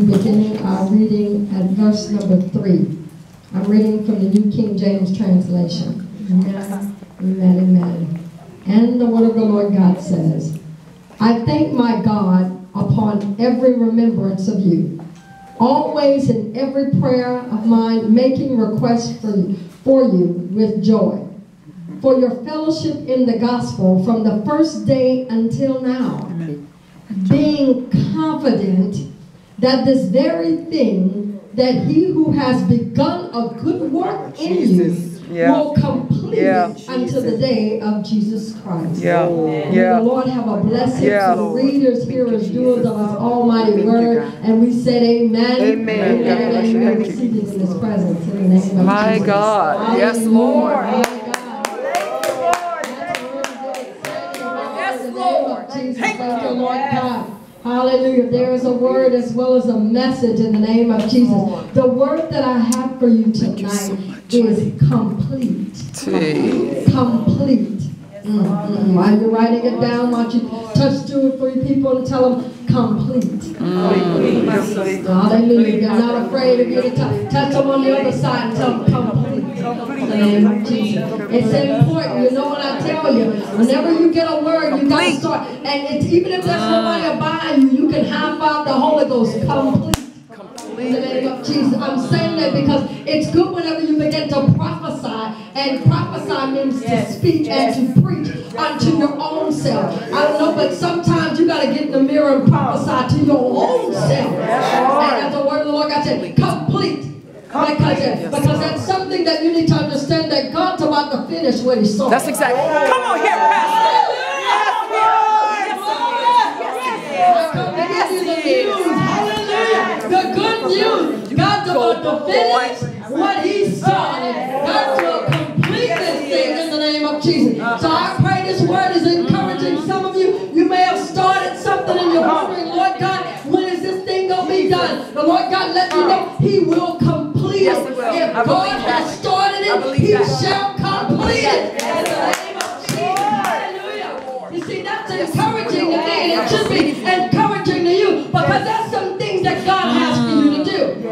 beginning our reading at verse number three. I'm reading from the New King James translation. Amen, amen, amen. And the word of the Lord God says, I thank my God upon every remembrance of you, always in every prayer of mine making requests for you, for you with joy, for your fellowship in the gospel from the first day until now, being confident that this very thing that he who has begun a good work in you Yeah. will complete Yeah. it until the day of Jesus Christ. Yeah. May Yeah. the Lord have a blessing Yeah. to the readers, hearers, doers of his almighty word. And we said amen. Amen. God bless you. Amen. Thank you. Seated in his presence in the name of My Jesus. God. Yes, Lord. My God. Yes, Lord. Jesus, thank you, Lord God. Hallelujah. There is a word as well as a message in the name of Jesus. The word that I have for you tonight is complete. T. Complete. Mm, mm. While you're writing it down, why don't you touch two or three people and tell them complete. Hallelujah. They're not afraid of you to touch, touch them on the other side and tell them complete. In the name of Jesus. It's important. You know what I tell you? Whenever you get a word, you got to start. And it's, even if there's nobody by you, you can high five the Holy Ghost. Complete. In the name of Jesus. I'm saying that because it's good whenever you begin to prophesy. And prophesy means to speak and to preach unto your own self. I don't know, but sometimes you got to get in the mirror and prophesy to your own self. And as the word of the Lord God said, complete. Because, because that's something that you need to understand that God's about to finish what he started. That's exactly. Come on here, Pastor. Hallelujah. The good news. God's about to finish what he started. God will complete this thing in the name of Jesus. So I pray this word is encouraging some of you. You may have started something and you're wondering, Lord God, when is this thing going to be done? The Lord God let you know he will Yes, it. he will. If I God has that. started it, he that. shall complete it. In the name of Jesus. Hallelujah. You see, that's encouraging to me, and it should be encouraging to you because that's some things that God has for you to do.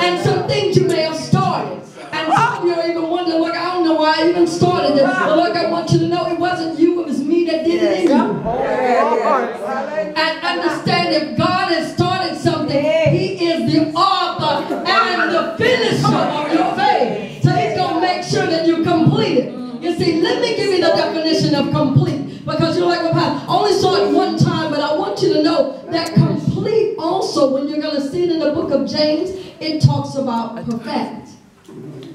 And some things you may have started. And some of you are even wondering, look, I don't know why I even started this. But look, I want you to know it wasn't you, it was me that did it in you. And understand if God of complete. Because you're like, well, Pastor, I only saw it one time, but I want you to know that complete also, when you're going to see it in the book of James, it talks about perfect.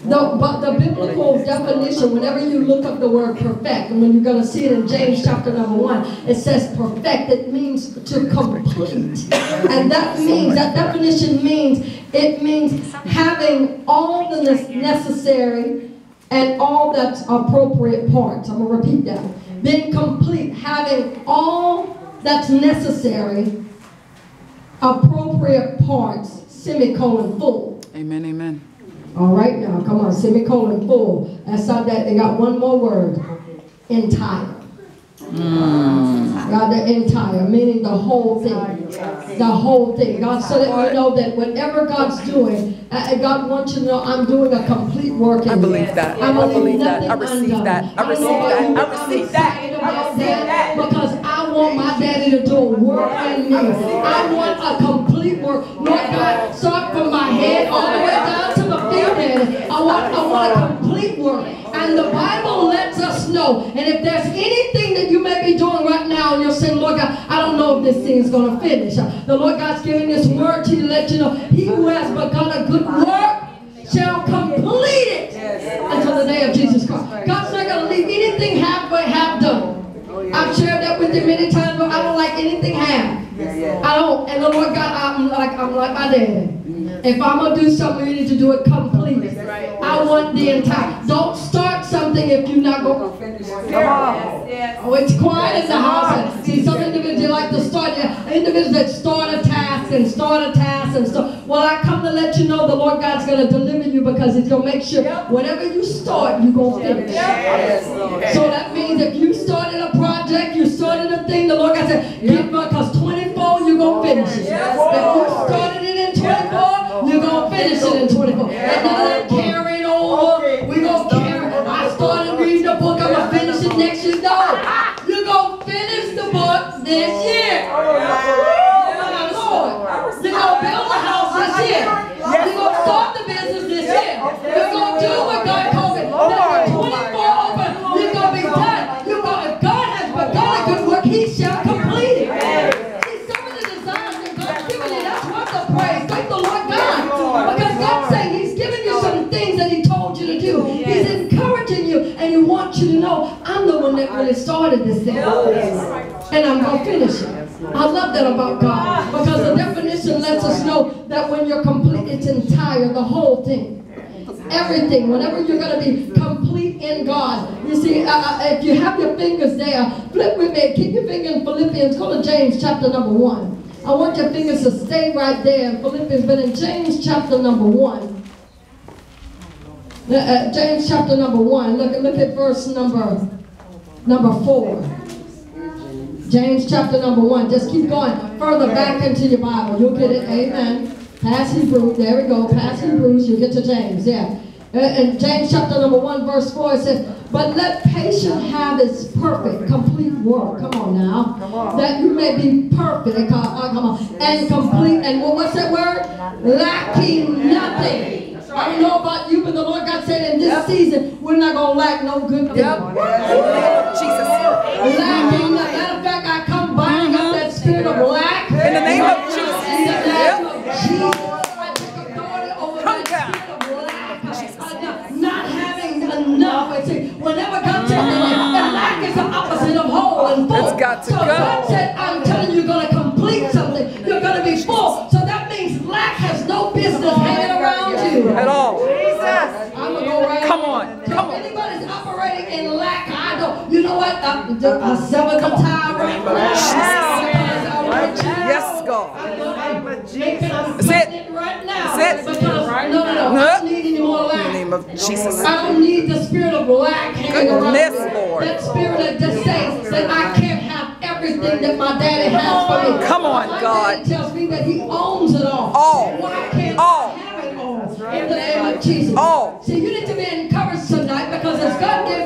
The, but the biblical definition, whenever you look up the word perfect, and when you're going to see it in James chapter number one, it says perfect. It means to complete. And that means, that definition means, it means having all the ne- necessary and all that's appropriate parts. I'm going to repeat that. Being complete, having all that's necessary, appropriate parts, semicolon full. Amen, amen. All right now, come on, semicolon full. That's not that. They got one more word. Entire. God, the entire, meaning the whole thing. The whole thing. God so that you know that whatever God's doing, uh, uh, God wants you to know I'm doing a complete work in I you. believe that. I'm I gonna believe that. I receive undone. that. I receive know that. I receive that. excited about that Because I want my daddy to do a work in me. I want a complete work. Lord God, start from my head all the way down to my feet. I want, I want a complete work. And the Bible lets us know. And if there's anything that you may be doing right now and you're saying, Lord God, I don't know if this thing is going to finish. The Lord God's giving this word to you to let you know he who has begun a good work shall complete it until the day of Jesus Christ. God's not going to leave anything halfway, half done. I've shared that with you many times, but I don't like anything half. I don't. And the Lord God, I'm like I'm like my daddy. If I'm gonna do something, you need to do it completely. I want the entire. Don't start if you're not gonna finish it. Oh, it's quiet in the house. See, some individuals like to start. Individuals that start a task and start a task and start. Well, I come to let you know the Lord God's gonna deliver you because He's gonna make sure whatever you start, you're gonna finish. So that means if you started a project, you started a thing, the Lord God said, get because 24 you're gonna finish it. If you started the one that really started this thing. And I'm going to finish it. I love that about God because the definition lets us know that when you're complete, it's entire, the whole thing. Everything, whenever you're going to be complete in God. You see, uh, uh, if you have your fingers there, flip with me, keep your finger in Philippians, go to James chapter number 1. I want your fingers to stay right there in Philippians, but in James chapter number 1. Uh, uh, James chapter number 1, look, look at verse number, number 4. James chapter number 1. Just keep going further back into your Bible. You'll get it. Amen. Pass Hebrews. There we go. Pass Hebrews. You get to James. Yeah. Uh, in James chapter number 1, verse 4, it says, But let patience have its perfect, complete work. Come on now. Come on. That you may be perfect. Uh, come on. And complete. And what, what's that word? Lacking nothing. I don't know about you, but the Lord God said in this season, we're not going to lack no good thing. Yep. Jesus. Lacking. Matter of fact, I come binding up that spirit of lack. In the name of Jesus. In the name Yep. of Jesus. I take authority over Come that down. spirit of lack. Uh, not- having enough. Whenever God tells me that lack is the opposite of whole and full. It's got to so go. Yes, God. That's That's it. right now. That's it. No, no, no. I don't need any more In the lack. name of Jesus. I don't need the spirit of lack hanging around. Goodness, Lord. That spirit that just says that I can't have everything that my daddy has for me. Come on, my God. Daddy tells me that he owns it all. All. Why can't All. I have it all? In the name of Jesus. All. See, you need to be encouraged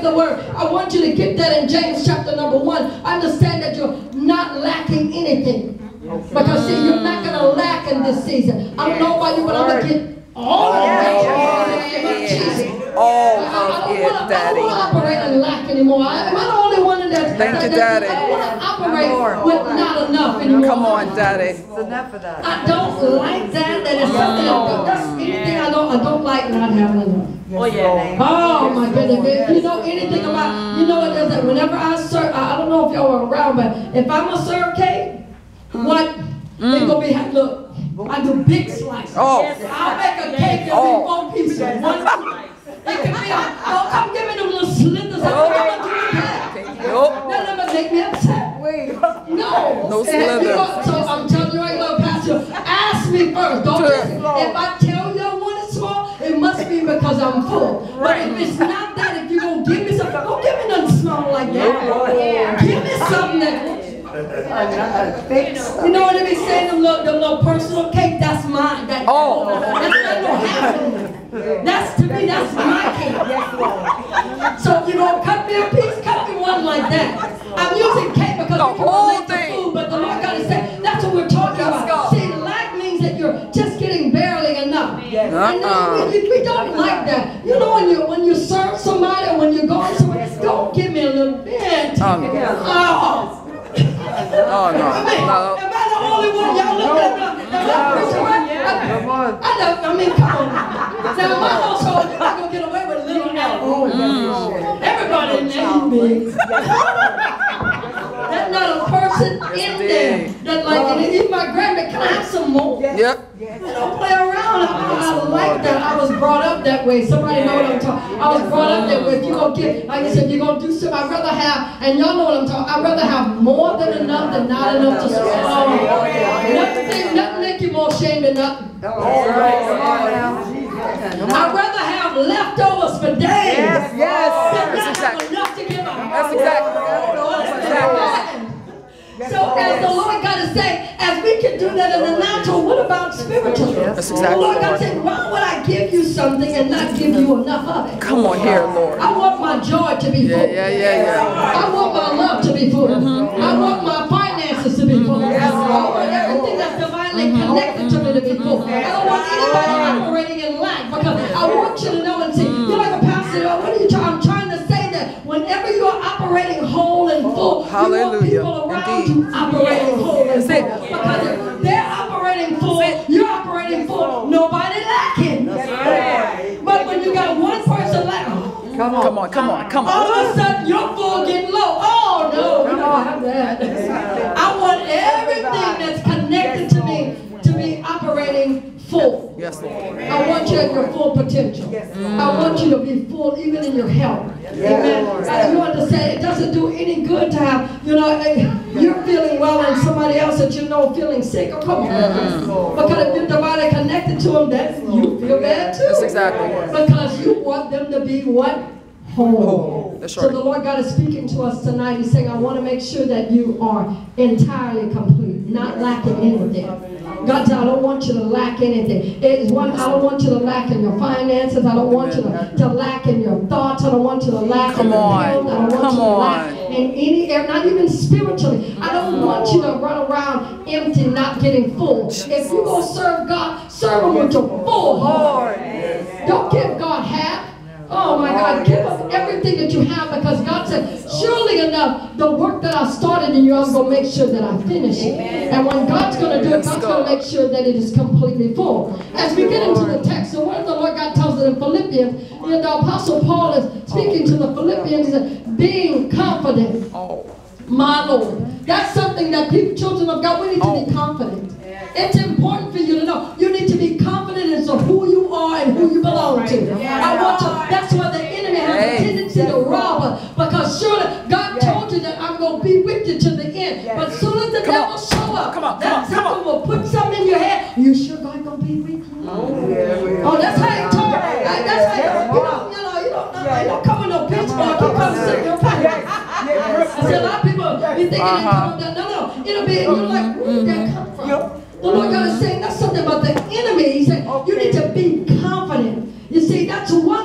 the word, I want you to get that in James chapter number one. Understand that you're not lacking anything. Because see, you're not going to lack in this season. I don't know about you, but I'm going to get all of the name of Jesus. All I- I of don't it, I don't want to operate in lack anymore. I, am I the only one that? Thank you, that- Daddy. I don't want to operate with not enough anymore. Come on, Daddy. It's enough of that. I don't like that. That is something. That, that's anything I don't. I don't like not having enough. Oh, yeah. Oh my goodness! If you know anything about, you know it is that whenever I serve, I I don't know if y'all were around, but if I'm gonna serve cake, what they mm. gonna be? Look, I do big slices. Oh. I'll make a cake and Oh. be four pieces, one. Slice. It can be. A, oh, come give me them little slithers. I'm gonna do that. Nope. Make me upset. No. No And you know. So I'm telling you right now, Pastor, ask me first. Don't Sure. just, if I tell you I want it small, it must be because I'm full. But if it's not that, if you're going to give me something, don't give me nothing small like that. Give me something that, you know what they be saying, them little, them little personal cake, that's mine. That, Oh. That's not no happening. That's, to me, that's my cake. So if you're going to cut me a piece, cut me one like that. I'm using cake because The can whole relate thing. food, but the Lord God is saying, that's what we're talking Let's about. go. See, lack means that you're just getting barely enough. And Uh-uh. then we, we don't like that. You know when you when you serve somebody when you're going somewhere, don't give me a little bit. Oh, no. Oh. Oh, I mean, no. am I the only one y'all look at me? Am I preaching right? I, Come on. I know, I mean, come on. Now, my household, you're not going to get away with a little L. Everybody in there is big. There's not a person in there that like it. Even my grandma, can I have some more? Yep. You don't play around. I, I like that. I was brought up that way. Somebody know what I'm talking. I was brought up that way. If you're gonna get, like I said, you're gonna do something. I'd rather have, and y'all know what I'm talking. I'd rather have more than enough than not enough to swallow. Nothing, nothing make you more ashamed than nothing. Come on now. I'd rather have leftovers for days. Yes, yes. Than That's not exactly- have enough to give up. That's exactly. Exactly. So as the Lord God is saying, as we can do that in the natural, what about spiritually? That's exactly The Lord God Lord. said, why would I give you something and not give you enough of it? Come on here, Lord. I want my joy to be full. Yeah, yeah, yeah, yeah. I want my love to be full. I want my finances to be full. I want everything that's divinely connected to me to be full. I don't want anybody operating in lack because I want you to know and see. You're like a pastor. oh, What are you trying? I'm trying to say that whenever you are operating whole and full, you want Hallelujah. people around Indeed. you operating whole and full. Because if they're operating full, you're operating full. Nobody lacking. But when you got one person lacking, Come on. Come on, come on, come on. all of a sudden, your full getting low. Oh no. You don't have that. I want you at your full potential. I want you to be full even in your health. Amen. And you understand it doesn't do any good to have, you know, eh, you're feeling well and somebody else that you know feeling sick. Oh, come on. Because if you're divinely connected to them, that you feel bad too. That's exactly. Because you want them to be what? Whole. That's So the Lord God is speaking to us tonight. He's saying, I want to make sure that you are entirely complete, not lacking anything. God said, I don't want you to lack anything. It's one, I don't want you to lack in your finances. I don't want you to, to lack in your thoughts. I don't want you to lack Come in your on. health. I don't want Come you to lack in any area, not even spiritually. I don't want you to run around empty, not getting full. If you're going to serve God, serve Him with your full heart. Don't give God half. Oh my God, oh, give up everything that you have because God said, surely enough, the work that I started in you, I'm going to make sure that I finish it. And when God's going to do it, God's going to make sure that it is completely full. As we get into the text, the word of the Lord God tells us in Philippians, you know, the Apostle Paul is speaking to the oh. Philippians, he said, being confident Oh, my Lord. That's something that people, children of God, we need to be oh. confident. It's important for you to know. You need to be confident as to who you are and who you belong to. I want you. That's why the enemy has a tendency to rob us. Because surely God told you that I'm going to be with you to the end. But soon as the Come devil on. show up, Come on, come that on, devil will put something in your head. You sure God going to be with you? Oh, that's how you talk. Uh, That's how you, you know, you know, you don't, uh, you don't come with no pitchfork. You come sit in your pocket. I see a lot of people be thinking Uh-huh. they come down. No, no, it'll be, you're like, where did that come from? The Lord God is saying that's something about the enemy. He said, you need to be confident. You see, that's one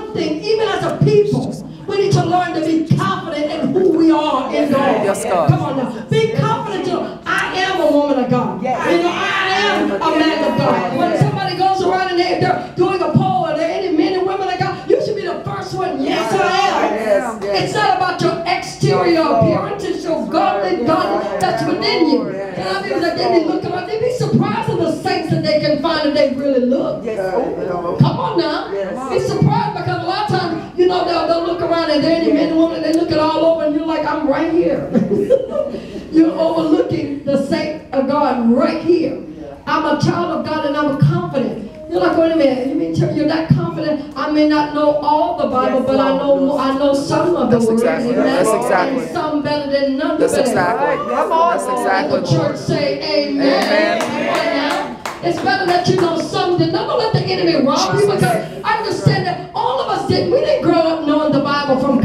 I'm right here. you're overlooking the saint of God right here. I'm a child of God and I'm confident. You're like, wait a minute, you mean you're that confident? I may not know all the Bible, but I know I know some of the That's words. exactly- amen? that's exactly- And some better than none that's better. exactly. That's exactly. Let the church say amen. Amen. Right now. It's better that you know something. Don't let the enemy rob you because I understand that all of us didn't. We didn't grow up knowing the Bible from cover to cover.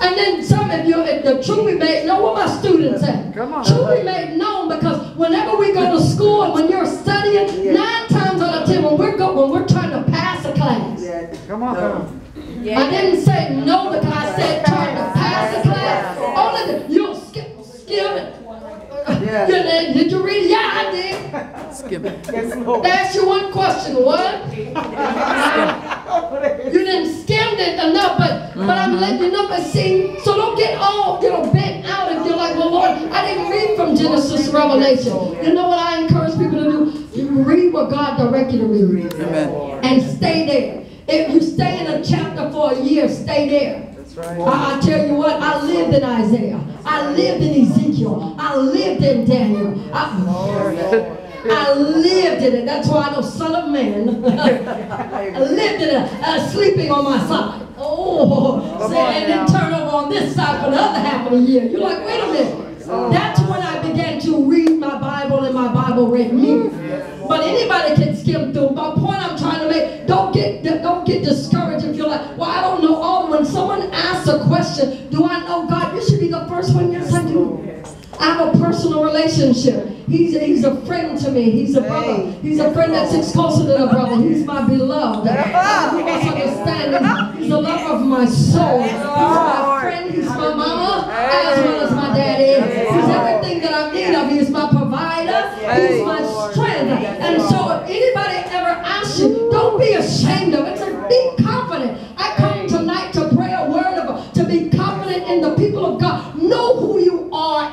And then some of you, if the truth be made known, what my students at? Come on. Truth be made known because whenever we go to school and when you're studying, nine times out of ten, when we're go, when we're trying to pass a class, Come on. I didn't say no because I said trying to pass a class. Only the, you don't skip, skim it. Yeah. You did, did you read it? Yeah, I did. Skip it. They asked you one question. What? you didn't skim it enough, but but I'm letting you know. But see, so don't get all you know bent out if you're like, well, Lord, I didn't read from Genesis to Revelation. You know what I encourage people to do? You read what God directed you to read Amen. and stay there. If you stay in a chapter for a year, stay there. I, I tell you what, I lived in Isaiah. I lived in Ezekiel. I lived in Daniel. I, I lived in it. That's why I know Son of Man. I lived in it, uh, sleeping on my side. Oh, and then turn over on this side for the other half of the year. You're like, wait a minute. That's when I began to read my Bible and my Bible read me. But anybody can skim through. My point I'm trying to make, don't get don't get discouraged if you're like, well, I don't know all. When someone asks a question, do I know God? You should be the first one. Yes, I do. I have a personal relationship. He's a, he's a friend to me. He's a brother. He's a friend that sits closer than a brother. He's my beloved. Uh, you must understand. He's, he's the love of my soul. He's my friend. He's my mama as well as my daddy. He's everything that I need of. He's my provider. He's my strength. And so if anybody ever asks you, don't be ashamed of it. Say, be confident.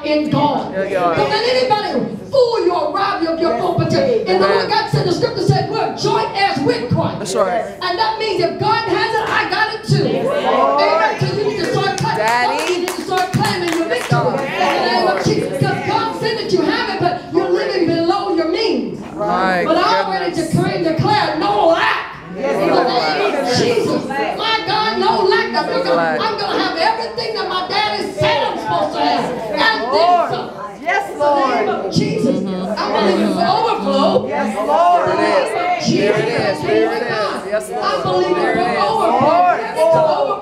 in God. Don't let anybody fool you or rob you of your full potential. And the Lord God said, the scripture said, we're joint as with Christ. That's right. And that means if God has it, I got it too. Amen. Because you need to start cutting. Daddy. You need to start claiming your victory. Because God said that you have it, but you're living below your means. Right. But I'm ready to claim, declare, no lack. In the name of Jesus. My God, no lack. I'm going to have everything that my daddy said I'm supposed to have. And then some. Yes, In the name Lord. of Jesus. Mm-hmm. I believe it's overflow. Yes, Lord. There it is. There it is. There it is. Yes, I Lord. believe it is. overflow. Lord. It's overflow,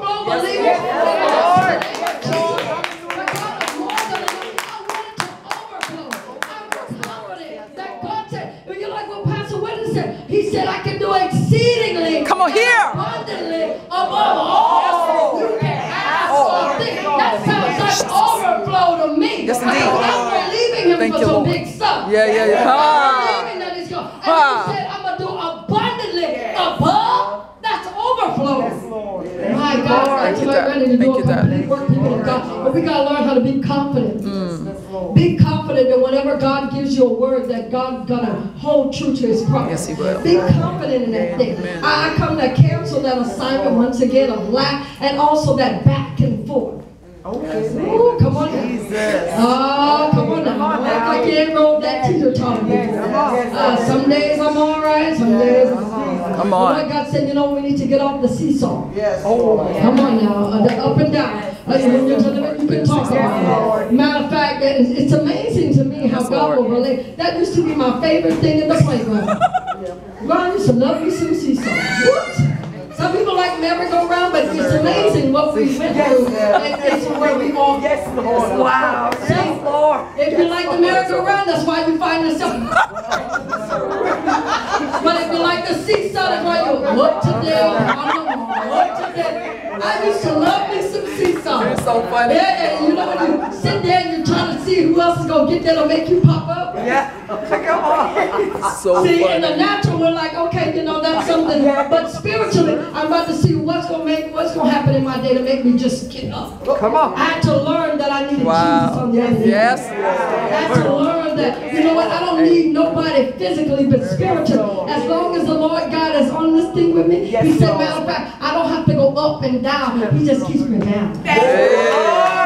Yeah, yeah, yeah. I'm Ah. that going. And Ah. he said, I'm going to do abundantly above. That's overflow. Yes, Lord. My God, Thank thank you, you, Dad. ready to do Thank a you, Dad. complete work, people of God. But we gotta learn how to be confident. Mm. Be confident that whenever God gives you a word, that God's gonna hold true to His promise. Yes, He will. Be confident in that thing. I, I come to cancel that assignment once again of lack and also that back and forth. Okay. Ooh, come on now. Oh, come on now. Don't act like you ain't rolled that teeter totter before. Uh, some days I'm all right, some days I'm Come The Lord on. God said, you know, we need to get off the seesaw. Yes. Come on now, uh, the up and down. Uh, when you're delivered, you can talk about it. Matter of fact, that is, it's amazing to me how Yes, God will Lord. relate. That used to be my favorite thing in the playground. Ron used to love me some seesaw. What? Some people like merry-go-round, but it's amazing what we went through. And it's where we all Yes, Lord. Wow. Yes, Lord. if you like the merry-go-round, that's why you find yourself. but if you like the seesaw, that's why you look today, I'm the one, look today. I used to love me some seesaw. You're so funny. Yeah, and you know when you sit there and you're trying to see who else is gonna get there to make you pop up. Yeah. Come on. So See, in the natural, we're like, okay, you know, that's something. But spiritually, I'm about to see what's gonna make, what's gonna happen in my day to make me just get up. Come on. I had to learn that I needed Wow. Jesus on the other end. Yes, I had to learn that, you know what, I don't need nobody physically, but spiritually. As long as the Lord God is on this thing with me, He said, matter of fact, I don't have to go up and down. He just keeps me down. Come on, Holy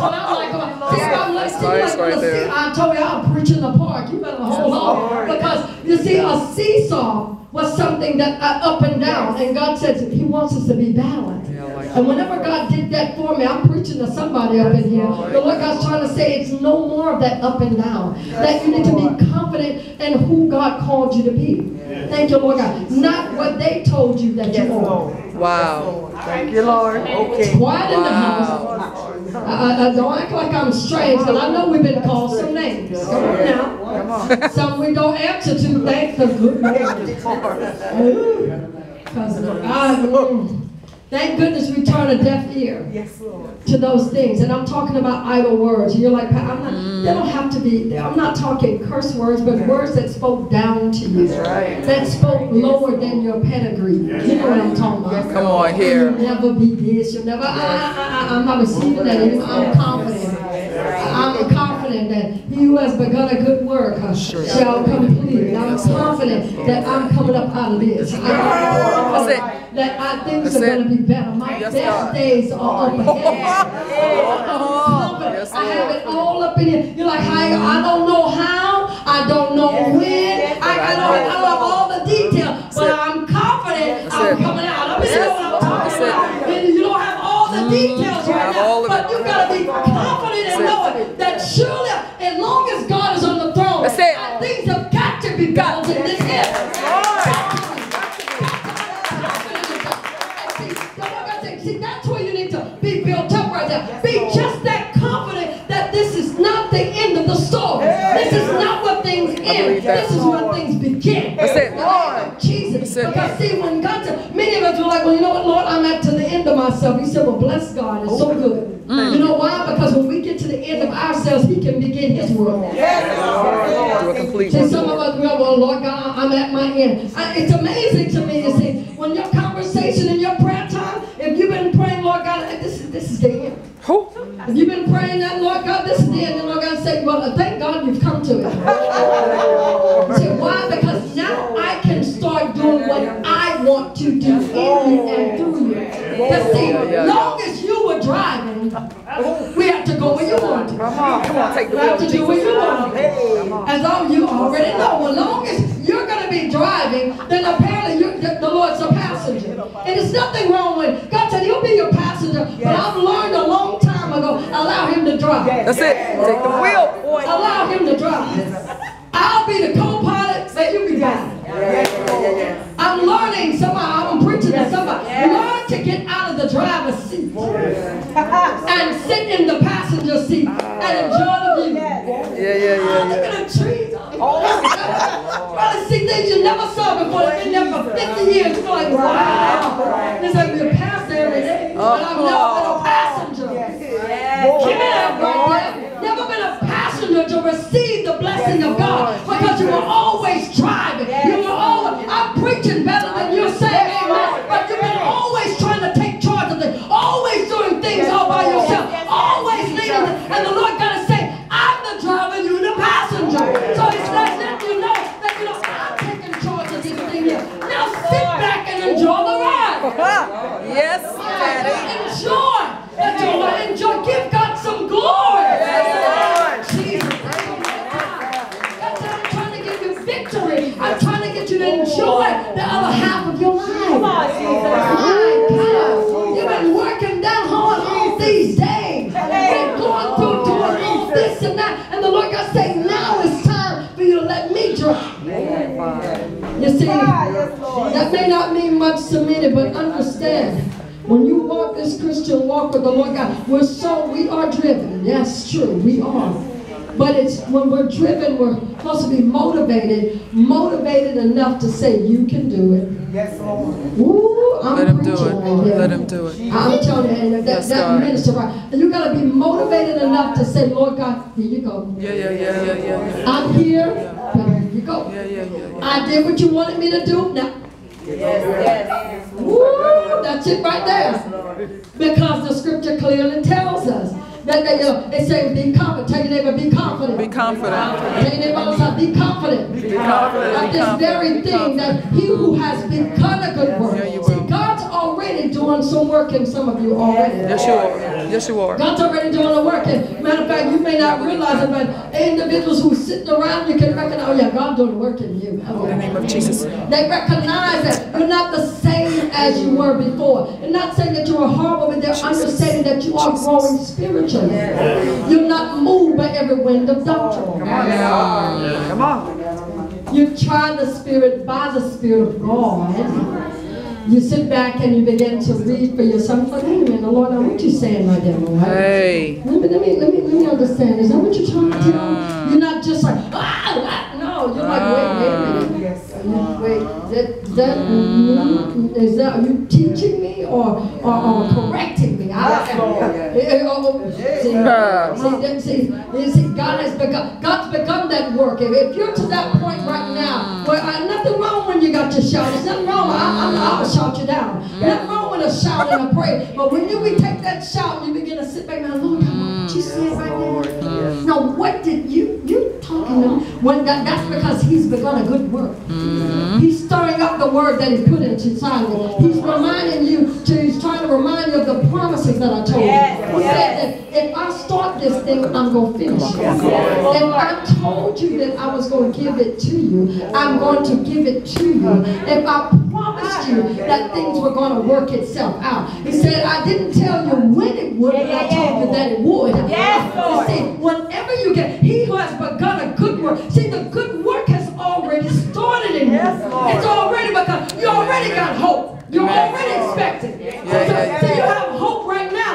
Ghost. That's what I like about See, I'm nice like, right there. I told you I'll preach in the park. You better hold on. Because, you see, a seesaw was something that uh, up and down. And God says He wants us to be balanced. Yeah, like And whenever God did that for me, I'm preaching to somebody up in here. The Lord God's trying to say it's no more of that up and down. That you need to be confident in who God called you to be. Thank you, Lord God. Not what they told you that you are. Lord. Wow. Thank you, Lord. Okay. Quiet in the house. Wow. I, I, I don't act like I'm strange, because I know we've been called some names. Come on now. Come on. Some we don't answer to, thank the good Lord. Because I, mm, thank goodness we turn a deaf ear Yes, Lord. to those things. And I'm talking about idle words. And you're like, I'm not, mm. they don't have to be, I'm not talking curse words, but words that spoke down to you. right. That spoke lower than your pedigree. You know what I'm talking about. Come on here. You'll never be this. You'll never. I, I, I, I'm not receiving that anymore. I'm confident. Confident that he who has begun a good work uh, shall complete it. I'm confident that I'm coming up out of this. I'm confident That's that I, things That's are going to be better. My Yes, best God. days are. I'm confident. Yes, I have it all up in here. You're like, how, I don't know how. I don't know when. I, I don't, I don't have all the details. But it. That surely, as long as God is on the throne, things have got to be balanced in this area. See, that's where you need to be built up right there. Be just that confident that this is not the end of the story. This is not where things end. This is where things begin. That's it. In the name of Jesus. Because see, when God said, many of us were like, well, you know what, Lord, I'm at to the end of myself. He said, well, bless God. It's so good. Mm. You know why? End of ourselves, He can begin His work. Do a complete See, work. some of us go, well, Lord God, I'm at my end. I, it's amazing to me to see when your conversation in your prayer time, if you've been praying, Lord God, this is this is the end. Who? If you've been praying that, Lord God, this is the end, and Lord God say, well, thank God you've come to it. Driving, oh. we have to go where you want to. Come on. Come on, take the We have to do what you want to. As though you already know. As long as you're going to be driving, then apparently you're, the, the Lord's a passenger. And there's nothing wrong with God said He'll be your passenger. But I've learned a long time ago, allow Him to drive. That's it. Take the wheel, boy. Allow Him to drive. I'll be the co-pilot, but you be driving. I'm learning somehow, I'm preaching to. Learn to get out of the driver's seat and sit in the passenger seat and enjoy the view. Yeah, yeah, yeah, Look yeah. at the trees. Oh, Probably see things you never saw before. They've been there for 50 years. You're like, wow. It's like we're past every day. But I've never been a passenger. Give me that right there. Never been a passenger to receive the blessing of God because you were always driving. You were always, I'm preaching better Christian walk with the Lord God, we're so, we are driven. Yes, true, we are. But it's when we're driven, we're supposed to be motivated, motivated enough to say, you can do it. Yes, Lord. Ooh, I'm Let him do preaching it. right here. Let him do it. I'm telling you, and that, Yes, that God. minister, right? And you gotta be motivated enough to say, Lord God, here you go. Yeah, yeah, yeah, yeah, yeah, yeah. I'm here, but here you go. Yeah, yeah, yeah, yeah. I did what you wanted me to do. Now, woo, that's it right there. Because the scripture clearly tells us that they, uh, it says, be confident. Tell your neighbor, be confident. Be confident. Tell your neighbor, also, be confident. Be confident. Of this very thing that he who has begun a good work. Yeah, you See, will. Doing some work in some of you already. Yes, you are. Yes, you are. God's already doing the work. And matter of fact, you may not realize it, but individuals who sitting around, you can recognize, oh yeah, God's doing the work in you. In the name of Jesus. They recognize that you're not the same as you were before. And not saying that you are horrible, but they're understanding that you are growing spiritually. You're not moved by every wind of doctrine. Come on. Come on. You try the Spirit by the Spirit of God. You sit back and you begin to read for yourself. Like, wait a minute, Lord, now what you saying right there, Lord? Hey. Let me, let me, let me, let me understand. Is that what you're trying to tell? You're not just like, ah, ah, no. You're like, wait, wait. Yes. Wait, that, that, mm, is that, are you teaching me or, or, or correcting me? I, Yes, Lord. Eh, eh, oh, oh, see, Yeah. see, see, you see, God has begun, God's begun that work. If, if you're to that point right now, where uh, nothing wrong when you got your shout. There's nothing wrong. I, I, I will shout you down. Nothing wrong with a shout and a praise. But when you we take that shout, you begin to sit back now, Lord, what you said right there? Hmm. No, what did you you talking to? Hmm. When that, that's because He's begun a good work. Hmm. He's stirring up the word that He put inside of you. He's oh. reminding you to. He's trying to remind you of the promises that I told you. Said if I start this thing, I'm gonna finish it. If I told you that I was gonna give it to you, I'm going to give it to you. If I promised you that things were gonna work itself out, He said I didn't tell you when it would, but I told you that it would. Yes, Lord. You see, whenever you get, He who has begun a good work. See, the good work has already started in you. Yes, Lord. It's already begun. you already got hope. You're already expecting. So you have hope right now.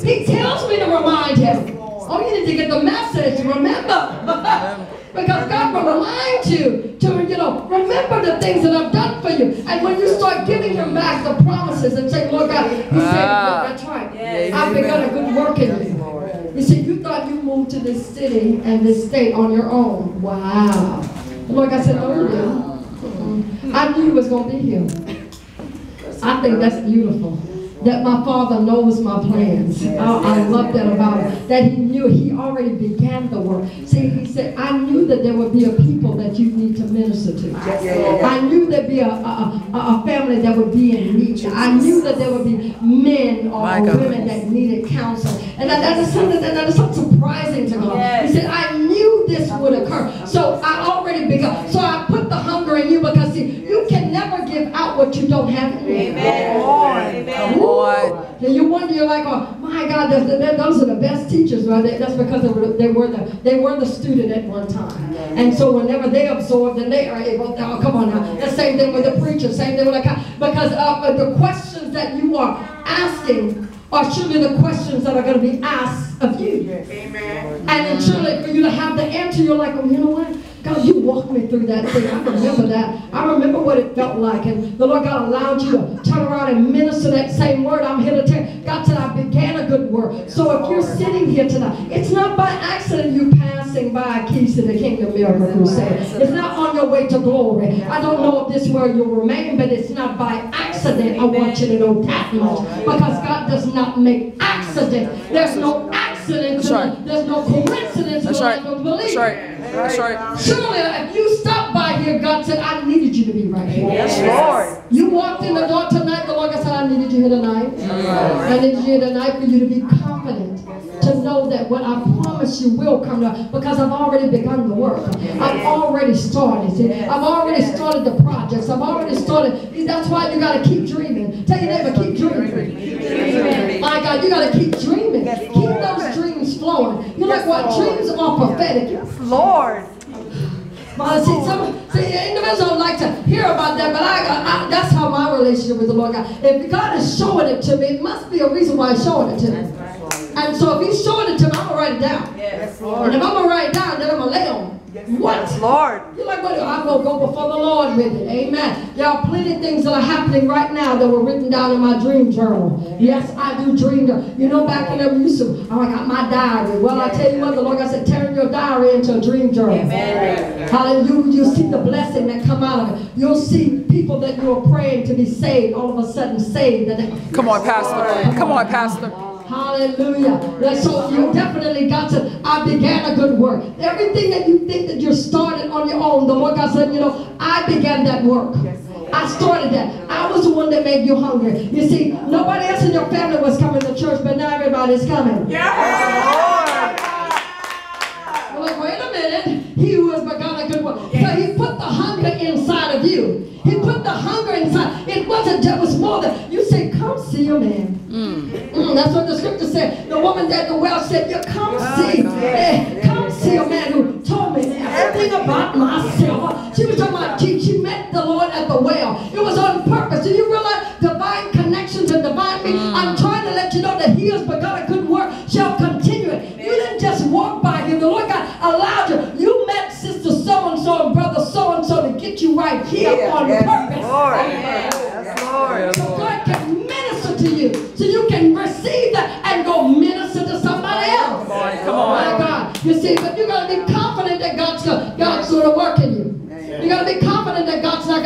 He tells me to remind Him. Oh, you need to get the message. Remember. because God will remind you to, you know, remember the things that I've done for you. And when you start giving Him back the promises and say, Lord God, He Ah. said, that's right. Yes. I've begun a good work in you. You see, you thought you moved to this city and this state on your own. Wow. Lord God said, no, you I knew you was going to be here. I think that's beautiful. That my father knows my plans. I, I love that about him. That he knew he already began the work. See, he said, I knew that there would be a people that you need to minister to. I knew there'd be a, a, a, a family that would be in need. I knew that there would be men or My women that needed counsel. And that, that is something that, that is something surprising to God. He said, I knew this would occur. So I already begun. So I put the hunger in you because see, you can never give out what you don't have in you. Come on. And you wonder, you're like, oh my God, that's that- those are the best teachers, right? That's because they were, they were the they were the student at one time. And so whenever they absorb, then they are able. Oh, come on now. The same thing with the preacher. Same thing with the because uh, the questions that you are asking are surely the questions that are going to be asked of you. And then surely for you to have the answer, you're like, oh, you know what? God, you walked me through that thing. I remember that. I remember what it felt like. And the Lord God allowed you to turn around and minister that same word. I'm here to tell you, God said, I began a good work. So if you're sitting here tonight, it's not by accident you passing by Keys to the Kingdom Miracle Crusade. It's not on your way to glory. I don't know if this word you'll remain, but it's not by accident. I want you to know that much. Because God does not make accident. There's no accident. That's right. There's no coincidence. That's in the right. life of a believer. That's right. That's right. Surely, if you stop by here, God said, I needed you to be right here. Yes, Lord. You walked in the door tonight, the Lord God said, I needed you here tonight. Yes. I needed you here tonight for you to be confident, to know that what I promise you will come to, because I've already begun the work. I've already started. See, I've already started the projects. I've already started. That's why you got to keep dreaming. Tell your neighbor, keep dreaming. My God, you got to keep dreaming. Keep those dreams what? Dreams are prophetic. Lord. Well, see, some see, individuals don't like to hear about that, but I, I, I that's how my relationship with the Lord God. If God is showing it to me, it must be a reason why He's showing it to me. And so if He's showing it to me, I'm gonna write it down. Yes, Lord. And if I'm gonna write it down, then I'm gonna lay on. it. What? Yes, Lord. You're like, what? I'm gonna go before the Lord with it. Amen. There are plenty of things that are happening right now that were written down in my dream journal. Yes, I do dream. journal. You know, back in the used to, oh, I got my diary. Well, I tell you what, the Lord I said, turn your diary into a dream journal. Amen. Hallelujah. You'll see the blessing that come out of it. You'll see people that you were praying to be saved, all of a sudden saved. And Come on, Pastor. Come on, Pastor. Hallelujah. So you definitely got to, I began a good work. Everything that you think that you started on your own, the Lord God said, you know, I began that work. I started that. I was the one that made you hungry. You see, nobody else in your family was coming to church, but now everybody's coming. You're like, wait a minute. He who has begun a good work. So he put the hunger inside of you. He put the hunger inside. It wasn't just was more than you say, come see a man. Mm, that's what the scripture said. The woman at the well said, you come see. eh, come see a man who told me everything about myself. She was talking about she, she met the Lord at the well. It was on purpose. Do you realize divine connections and divine means? I'm trying to let you know that he has begun a good work, shall continue it. You didn't just walk by him. The Lord God allowed you. You met sister so-and-so and brother so-and-so to get you right here on purpose. Lord. Yes, Lord.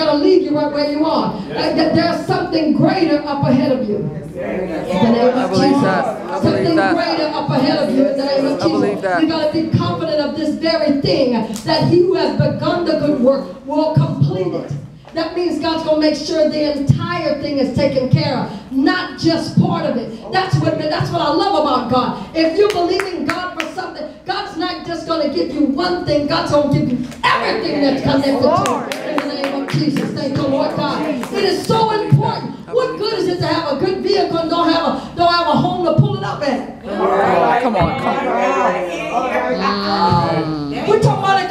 That God's gonna leave you right where you are. Uh, that there's something greater up ahead of you. In the name of I believe Jesus. that. I believe Something that. greater up ahead of you in the name of I Jesus. believe that. You gotta be confident of this very thing that he who has begun the good work will complete it. That means God's gonna make sure the entire thing is taken care of, not just part of it. That's what that's what I love about God. If you believe in God for something, God's not just gonna give you one thing. God's gonna give you everything that's connected to it. In the name of Jesus, thank you, Lord God. It is so important. What good is it to have a good vehicle and don't have a don't have a home to pull it up at? Come on, come on. We're talking about a